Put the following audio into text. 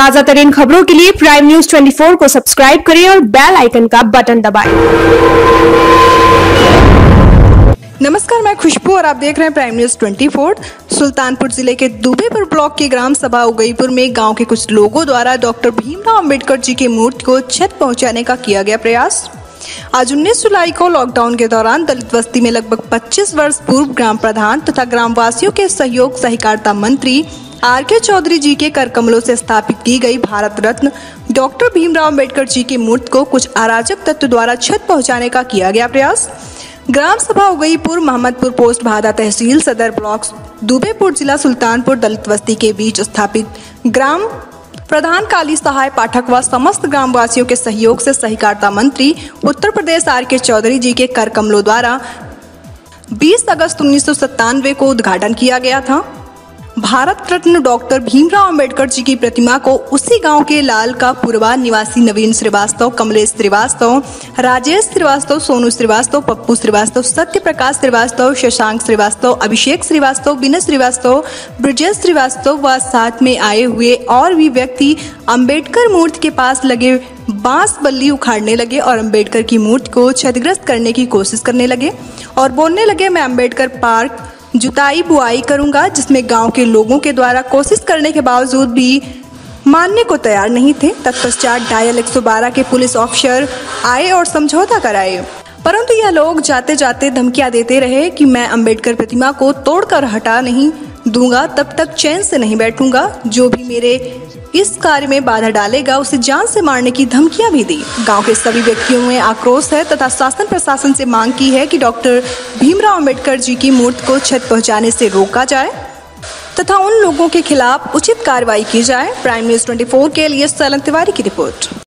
ताज़ा तरीन खबरों के लिए प्राइम न्यूज़ 24 को सब्सक्राइब करें और बेल आइकन का बटन दबाएँ। नमस्कार, मैं खुशबू और आप देख रहे हैं प्राइम न्यूज़ 24 सुल्तानपुर ज़िले के दुबेपुर ब्लॉक की ग्राम सभा उगईपुर में गाँव के कुछ लोगों द्वारा डॉक्टर भीमराव अंबेडकर जी की मूर्ति को छत पहुँचाने का किया गया प्रयास आज 19 जुलाई को लॉकडाउन के दौरान दलित बस्ती में लगभग 25 वर्ष पूर्व ग्राम प्रधान तथा ग्रामवासियों के सहयोग सहकारिता मंत्री आर के चौधरी जी के कर कमलों से स्थापित की गई भारत रत्न, डॉक्टर भीमराव अंबेडकर जी की मूर्ति को कुछ अराजक तत्व द्वारा छत पहुँचाने का किया गया प्रयास। ग्राम सभा उगईपुर मोहम्मदपुर पोस्ट भादा तहसील सदर ब्लॉक दुबेपुर जिला सुल्तानपुर दलित बस्ती के बीच स्थापित। ग्राम प्रधान काली सहाय पाठक व समस्त ग्रामवासियों के सहयोग से सहकारिता मंत्री उत्तर प्रदेश आर के चौधरी जी के कर कमलों द्वारा 20 अगस्त उन्नीस सौ सतानवे को उद्घाटन किया गया था। भारत रत्न डॉक्टर भीमराव अंबेडकर जी की प्रतिमा को उसी गाँव के लाल का पूर्वा निवासी नवीन श्रीवास्तव, कमलेश श्रीवास्तव, राजेश श्रीवास्तव, सोनू श्रीवास्तव, पप्पू श्रीवास्तव सत्य प्रकाश श्रीवास्तव, शशांक श्रीवास्तव, अभिषेक श्रीवास्तव, विनय श्रीवास्तव, ब्रजेश श्रीवास्तव व साथ में आए हुए और भी व्यक्ति अंबेडकर मूर्ति के पास लगे बाँस बल्ली उखाड़ने लगे और अंबेडकर की मूर्ति को क्षतिग्रस्त करने की कोशिश करने लगे और बोलने लगे, मैं अंबेडकर पार्क जुताई बुआई करूँगा, जिसमें गाँव के लोगों के द्वारा कोशिश करने के बावजूद भी मानने को तैयार नहीं थे। तत्पश्चात डायल 112 के पुलिस ऑफिसर आए और समझौता कराए। परंतु यह लोग जाते जाते धमकियाँ देते रहे कि मैं अंबेडकर प्रतिमा को तोड़कर हटा नहीं दूँगा, तब तक चैन से नहीं बैठूँगा। जो भी मेरे इस कार्य में बाधा डालेगा, उसे जान से मारने की धमकियाँ भी दी। गाँव के सभी व्यक्तियों में आक्रोश है तथा शासन प्रशासन से मांग की है कि डॉक्टर भीमराव अंबेडकर जी की मूर्ति को छत पहुँचाने से रोका जाए तथा उन लोगों के खिलाफ उचित कार्रवाई की जाए। प्राइम न्यूज़ 24 के लिए सलन तिवारी की रिपोर्ट।